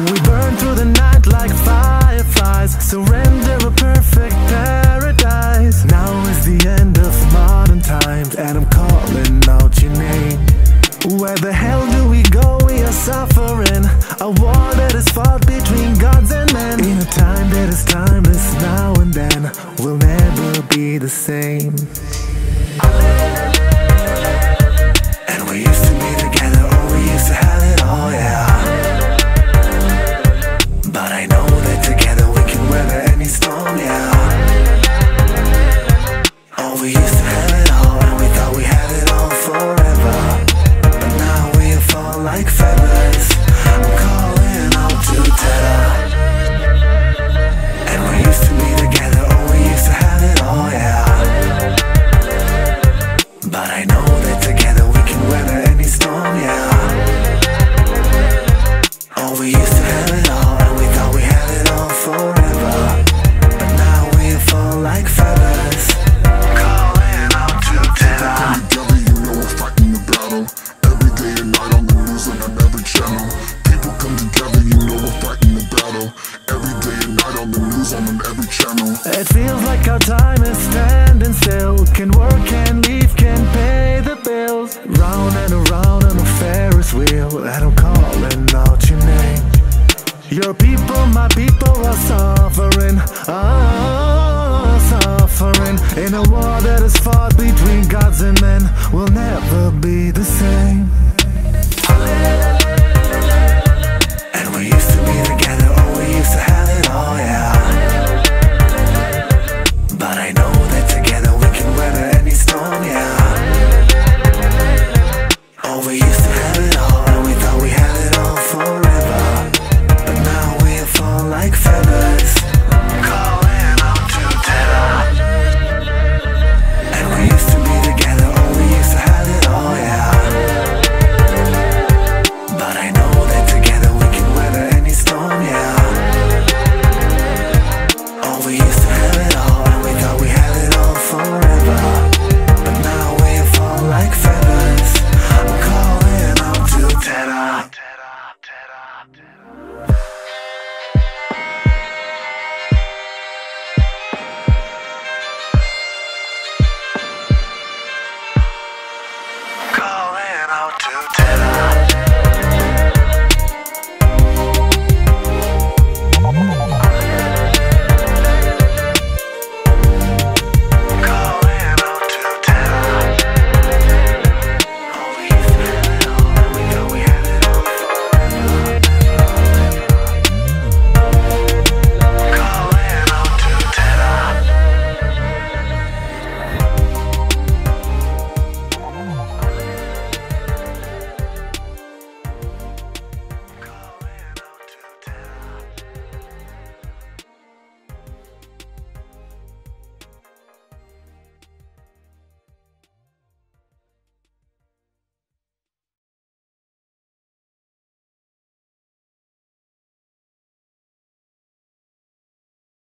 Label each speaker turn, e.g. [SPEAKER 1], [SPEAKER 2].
[SPEAKER 1] We burn through the night like fireflies Surrender a perfect paradise. Now is the end of modern times And I'm calling out your name. Where the hell do we go? We are suffering. A war that is fought between gods and men. In a time that is timeless now and then We'll never be the same. And we used to be
[SPEAKER 2] the news, on every channel.
[SPEAKER 1] It feels like our time is standing still. Can work, can leave, can pay the bills. Round and around on a Ferris wheel And I'm calling out your name. Your people, my people are suffering Are suffering In a war that is fought How to tell?